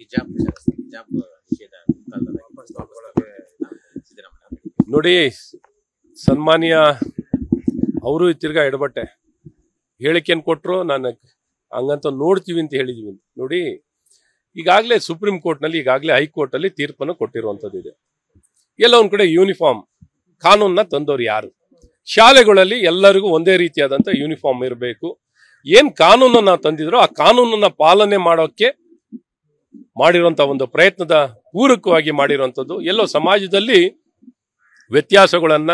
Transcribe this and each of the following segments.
ನಿಷೇಧ ನೋಡಿ, ಸನ್ಮಾನ್ಯ ಅವರು ತಿರ್ಗಾ ಎಡಬಟ್ಟೆ. ಹೇಳಿಕೆಯನ್ನು ಕೊಟ್ಟರು ನಾನು ಹಂಗಂತ ನೋಡ್ತೀವಿ ಅಂತ ಹೇಳಿದೀವಿ. ನೋಡಿ, ಈಗಾಗಲೇ ಸುಪ್ರೀಂ ಕೋರ್ಟ್ನಲ್ಲಿ ಈಗಾಗಲೇ ಹೈಕೋರ್ಟಲ್ಲಿ ತೀರ್ಪನ್ನು ಕೊಟ್ಟಿರುವಂಥದ್ದು ಇದೆ. ಎಲ್ಲ ಒಂದು ಕಡೆ ಯೂನಿಫಾರ್ಮ್ ಕಾನೂನನ್ನ ತಂದವರು ಯಾರು? ಶಾಲೆಗಳಲ್ಲಿ ಎಲ್ಲರಿಗೂ ಒಂದೇ ರೀತಿಯಾದಂಥ ಯೂನಿಫಾರ್ಮ್ ಇರಬೇಕು. ಏನು ಕಾನೂನನ್ನ ತಂದಿದ್ರು ಆ ಕಾನೂನನ್ನ ಪಾಲನೆ ಮಾಡೋಕ್ಕೆ ಮಾಡಿರುವಂತ ಒಂದು ಪ್ರಯತ್ನದ ಪೂರಕವಾಗಿ ಮಾಡಿರುವಂಥದ್ದು. ಎಲ್ಲೋ ಸಮಾಜದಲ್ಲಿ ವ್ಯತ್ಯಾಸಗಳನ್ನ,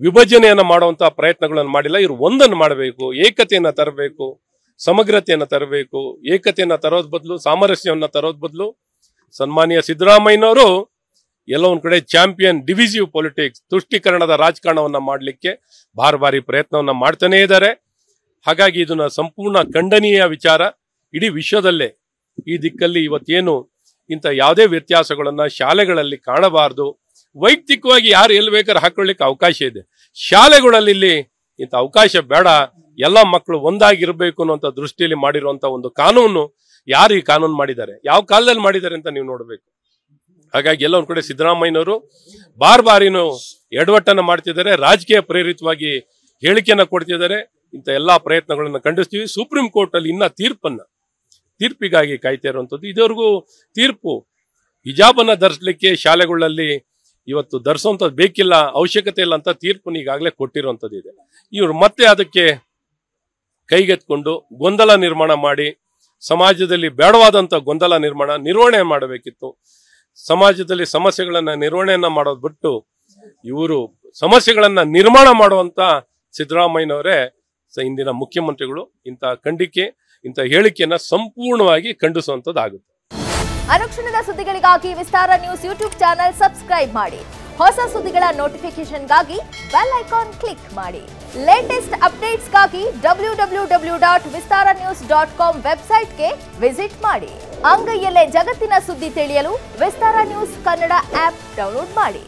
ವಿಭಜನೆಯನ್ನು ಮಾಡುವಂತ ಪ್ರಯತ್ನಗಳನ್ನು ಮಾಡಿಲ್ಲ. ಇವರು ಒಂದನ್ನು ಮಾಡಬೇಕು, ಏಕತೆಯನ್ನು ತರಬೇಕು, ಸಮಗ್ರತೆಯನ್ನು ತರಬೇಕು, ಏಕತೆಯನ್ನು ತರೋದ್ ಬದಲು, ಸಾಮರಸ್ಯವನ್ನು ತರೋದ್ ಬದಲು ಸನ್ಮಾನ್ಯ ಸಿದ್ದರಾಮಯ್ಯನವರು ಎಲ್ಲೋ ಒಂದ್ ಕಡೆ ಚಾಂಪಿಯನ್ ಡಿವಿಸಿವ್ ಪೊಲಿಟಿಕ್ಸ್, ತುಷ್ಟೀಕರಣದ ರಾಜಕಾರಣವನ್ನು ಮಾಡಲಿಕ್ಕೆ ಬಾರ್ ಬಾರಿ ಪ್ರಯತ್ನವನ್ನು ಮಾಡ್ತಾನೇ ಇದ್ದಾರೆ. ಹಾಗಾಗಿ ಇದನ್ನ ಸಂಪೂರ್ಣ ಖಂಡನೀಯ ವಿಚಾರ ಇಡೀ ವಿಶ್ವದಲ್ಲೇ ಈ ದಿಕ್ಕಲ್ಲಿ ಇವತ್ತೇನು ಇಂಥ ಯಾವುದೇ ವ್ಯತ್ಯಾಸಗಳನ್ನು ಶಾಲೆಗಳಲ್ಲಿ ಕಾಣಬಾರದು. ವೈಯಕ್ತಿಕವಾಗಿ ಯಾರು ಎಲ್ಲಿ ಬೇಕಾದ್ರೆ ಹಾಕೊಳ್ಳಿಕ್ಕೆ ಅವಕಾಶ ಇದೆ. ಶಾಲೆಗಳಲ್ಲಿ ಇಲ್ಲಿ ಇಂಥ ಅವಕಾಶ ಬೇಡ. ಎಲ್ಲ ಮಕ್ಕಳು ಒಂದಾಗಿರಬೇಕು ಅನ್ನುವಂಥ ದೃಷ್ಟಿಯಲ್ಲಿ ಮಾಡಿರುವಂಥ ಒಂದು ಕಾನೂನು ಯಾರು ಈ ಕಾನೂನು ಮಾಡಿದ್ದಾರೆ? ಯಾವ ಕಾಲದಲ್ಲಿ ಮಾಡಿದ್ದಾರೆ ಅಂತ ನೀವು ನೋಡಬೇಕು. ಹಾಗಾಗಿ ಎಲ್ಲ ಒಂದು ಕಡೆ ಸಿದ್ದರಾಮಯ್ಯನವರು ಬಾರ್ ಬಾರಿನು ಎಡವಟ್ಟನ್ನು ಮಾಡ್ತಿದ್ದಾರೆ. ರಾಜಕೀಯ ಪ್ರೇರಿತವಾಗಿ ಹೇಳಿಕೆಯನ್ನು ಕೊಡ್ತಿದ್ದಾರೆ. ಇಂಥ ಎಲ್ಲ ಪ್ರಯತ್ನಗಳನ್ನು ಖಂಡಿಸ್ತೀವಿ. ಸುಪ್ರೀಂ ಕೋರ್ಟ್ ಅಲ್ಲಿ ಇನ್ನ ತೀರ್ಪನ್ನ ತೀರ್ಪಿಗಾಗಿ ಕಾಯ್ತಾ ಇರುವಂಥದ್ದು ಇದುವರೆಗೂ ತೀರ್ಪು ಹಿಜಾಬನ್ನು ಧರಿಸ್ಲಿಕ್ಕೆ ಶಾಲೆಗಳಲ್ಲಿ ಇವತ್ತು ಧರಿಸುವಂಥದ್ದು ಬೇಕಿಲ್ಲ, ಅವಶ್ಯಕತೆ ಇಲ್ಲ ಅಂತ ತೀರ್ಪು ಈಗಾಗಲೇ ಕೊಟ್ಟಿರುವಂಥದ್ದು ಇದೆ. ಇವರು ಮತ್ತೆ ಅದಕ್ಕೆ ಕೈಗೆತ್ಕೊಂಡು ಗೊಂದಲ ನಿರ್ಮಾಣ ಮಾಡಿ, ಸಮಾಜದಲ್ಲಿ ಬೇಡವಾದಂಥ ಗೊಂದಲ ನಿರ್ಮಾಣ, ನಿರ್ವಹಣೆ ಮಾಡಬೇಕಿತ್ತು. ಸಮಾಜದಲ್ಲಿ ಸಮಸ್ಯೆಗಳನ್ನು ನಿರ್ವಹಣೆಯನ್ನು ಮಾಡೋದು ಬಿಟ್ಟು ಇವರು ಸಮಸ್ಯೆಗಳನ್ನು ನಿರ್ಮಾಣ ಮಾಡುವಂಥ ಸಿದ್ದರಾಮಯ್ಯನವರೇ ಇಂದಿನ ಮುಖ್ಯಮಂತ್ರಿಗಳು ಇಂಥ ಖಂಡಿಕೆ. ಇಂಥ ಹೇಳಿಕೆಯನ್ನ ಸಂಪೂರ್ಣವಾಗಿ ಖಂಡಿಸುವಂತದ್ದಾಗುತ್ತೆ ಅನುಕ್ಷಣದ ಸುದ್ದಿಗಳಿಗಾಗಿ Vistara news YouTube channel subscribe ಮಾಡಿ. ಹೊಸ ಸುದ್ದಿಗಳ ನೋಟಿಫಿಕೇಶನ್ಗಾಗಿ ಬೆಲ್ ಐಕಾನ್ ಕ್ಲಿಕ್ ಮಾಡಿ. Latest ಅಪ್ಡೇಟ್ಸ್ಗಾಗಿ W W W dot Vistara news dot com ವೆಬ್ಸೈಟ್ಗೆ ವಿಸಿಟ್ ಮಾಡಿ. ಅಂಗೈಯಲ್ಲೇ ಜಗತ್ತಿನ ಸುದ್ದಿ ತಿಳಿಯಲು Vistara news Kannada app download ಮಾಡಿ.